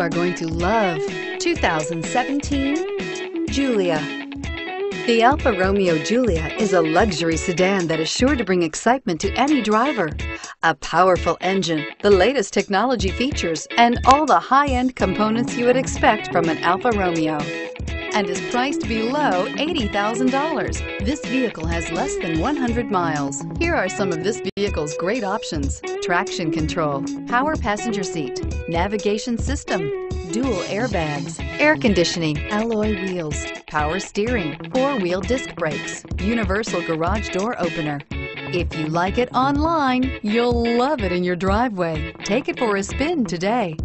are going to love 2017 Giulia. The Alfa Romeo Giulia is a luxury sedan that is sure to bring excitement to any driver. A powerful engine, the latest technology features, and all the high-end components you would expect from an Alfa Romeo and is priced below $80,000. This vehicle has less than 100 miles. Here are some of this vehicle's great options. Traction control, power passenger seat, navigation system, dual airbags, air conditioning, alloy wheels, power steering, four-wheel disc brakes, universal garage door opener. If you like it online, you'll love it in your driveway. Take it for a spin today.